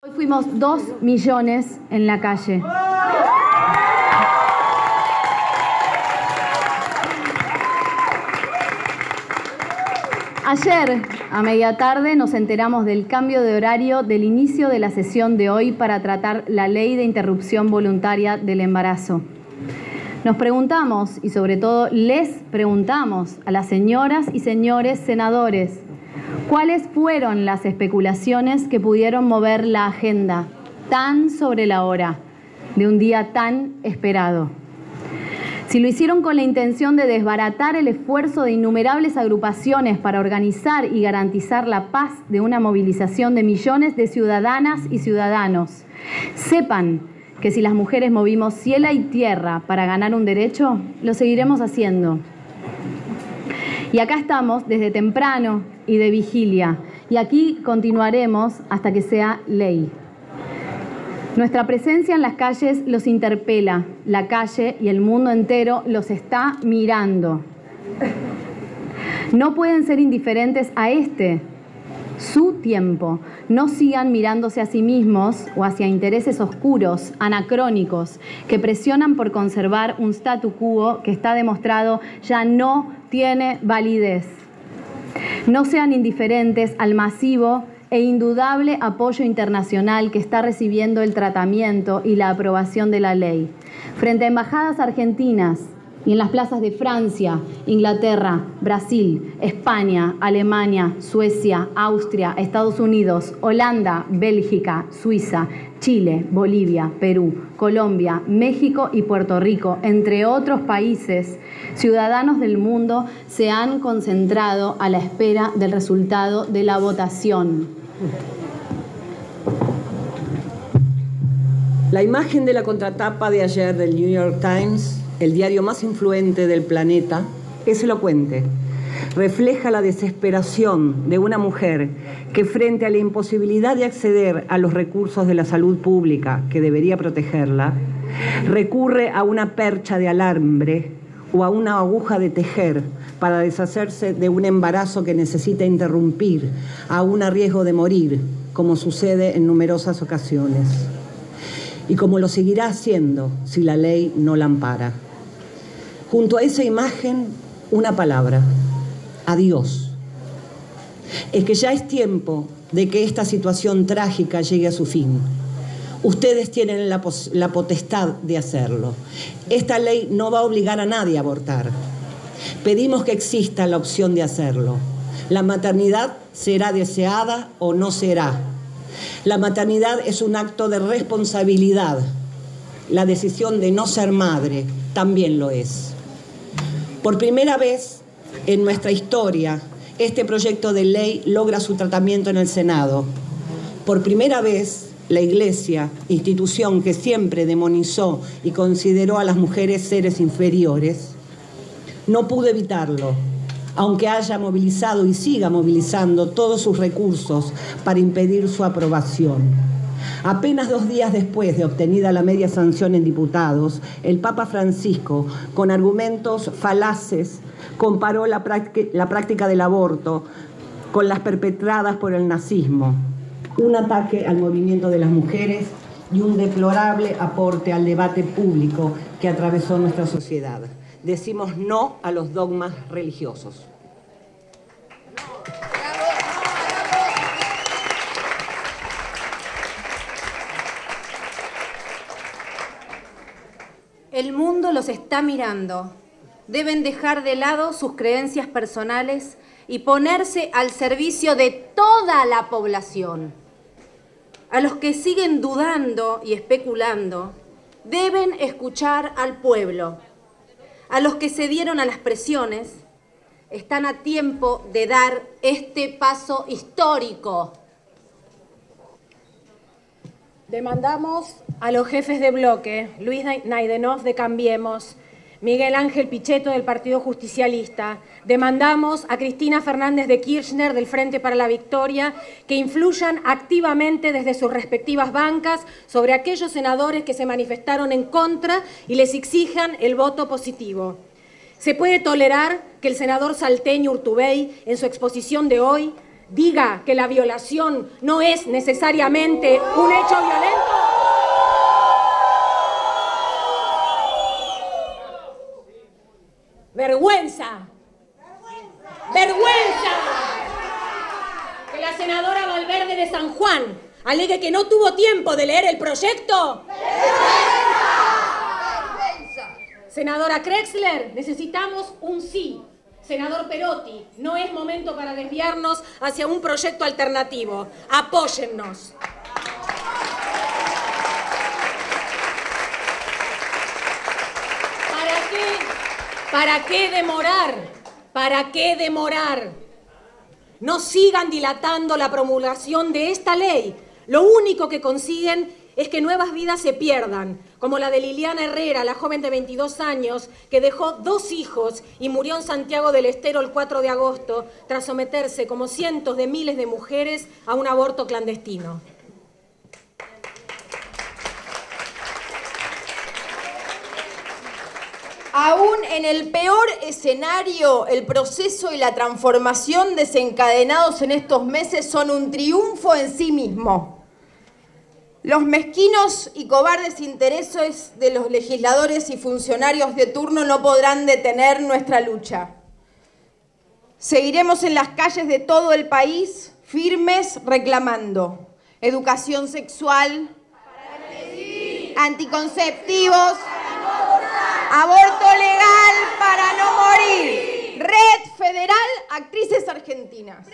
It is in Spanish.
Hoy fuimos dos millones en la calle. Ayer, a media tarde, nos enteramos del cambio de horario del inicio de la sesión de hoy para tratar la ley de interrupción voluntaria del embarazo. Nos preguntamos, y sobre todo les preguntamos a las señoras y señores senadores, ¿cuáles fueron las especulaciones que pudieron mover la agenda tan sobre la hora de un día tan esperado? Si lo hicieron con la intención de desbaratar el esfuerzo de innumerables agrupaciones para organizar y garantizar la paz de una movilización de millones de ciudadanas y ciudadanos, sepan que si las mujeres movimos cielo y tierra para ganar un derecho, lo seguiremos haciendo. Y acá estamos desde temprano y de vigilia, y aquí continuaremos hasta que sea ley. Nuestra presencia en las calles los interpela, la calle y el mundo entero los está mirando. No pueden ser indiferentes a este, su tiempo. No sigan mirándose a sí mismos o hacia intereses oscuros, anacrónicos, que presionan por conservar un statu quo que está demostrado ya no tiene validez. No sean indiferentes al masivo e indudable apoyo internacional que está recibiendo el tratamiento y la aprobación de la ley. Frente a embajadas argentinas y en las plazas de Francia, Inglaterra, Brasil, España, Alemania, Suecia, Austria, Estados Unidos, Holanda, Bélgica, Suiza, Chile, Bolivia, Perú, Colombia, México y Puerto Rico, entre otros países, ciudadanos del mundo se han concentrado a la espera del resultado de la votación. La imagen de la contratapa de ayer del New York Times, el diario más influente del planeta, es elocuente. Refleja la desesperación de una mujer que frente a la imposibilidad de acceder a los recursos de la salud pública que debería protegerla, recurre a una percha de alambre o a una aguja de tejer para deshacerse de un embarazo que necesita interrumpir, a riesgo de morir, como sucede en numerosas ocasiones. Y como lo seguirá haciendo si la ley no la ampara. Junto a esa imagen, una palabra, adiós. Es que ya es tiempo de que esta situación trágica llegue a su fin. Ustedes tienen la, potestad de hacerlo. Esta ley no va a obligar a nadie a abortar. Pedimos que exista la opción de hacerlo. La maternidad será deseada o no será. La maternidad es un acto de responsabilidad. La decisión de no ser madre también lo es. Por primera vez en nuestra historia, este proyecto de ley logra su tratamiento en el Senado. Por primera vez, la Iglesia, institución que siempre demonizó y consideró a las mujeres seres inferiores, no pudo evitarlo, aunque haya movilizado y siga movilizando todos sus recursos para impedir su aprobación. Apenas dos días después de obtenida la media sanción en diputados, el Papa Francisco, con argumentos falaces, comparó la, práctica del aborto con las perpetradas por el nazismo, un ataque al movimiento de las mujeres y un deplorable aporte al debate público que atravesó nuestra sociedad decimos no a los dogmas religiosos. Los está mirando. Deben dejar de lado sus creencias personales y ponerse al servicio de toda la población. A los que siguen dudando y especulando, deben escuchar al pueblo a los que se dieron a las presiones, están a tiempo de dar este paso histórico. Demandamos a los jefes de bloque, Luis Naidenov de Cambiemos, Miguel Ángel Pichetto del Partido Justicialista. Demandamos a Cristina Fernández de Kirchner del Frente para la Victoria que influyan activamente desde sus respectivas bancas sobre aquellos senadores que se manifestaron en contra y les exijan el voto positivo. ¿Se puede tolerar que el senador salteño Urtubey, en su exposición de hoy, diga que la violación no es necesariamente un hecho violento? Vergüenza. Vergüenza. Que la senadora Valverde de San Juan alegue que no tuvo tiempo de leer el proyecto. Senadora Krexler, necesitamos un sí. Senador Perotti, no es momento para desviarnos hacia un proyecto alternativo. Apóyennos. ¿Para qué? ¿Para qué demorar? ¿Para qué demorar? No sigan dilatando la promulgación de esta ley. Lo único que consiguen es que nuevas vidas se pierdan, como la de Liliana Herrera, la joven de 22 años, que dejó dos hijos y murió en Santiago del Estero el 4 de agosto tras someterse, como cientos de miles de mujeres, a un aborto clandestino. Aún en el peor escenario, el proceso y la transformación desencadenados en estos meses son un triunfo en sí mismo. Los mezquinos y cobardes intereses de los legisladores y funcionarios de turno no podrán detener nuestra lucha. Seguiremos en las calles de todo el país firmes reclamando educación sexual, anticonceptivos, aborto Actrices Argentinas.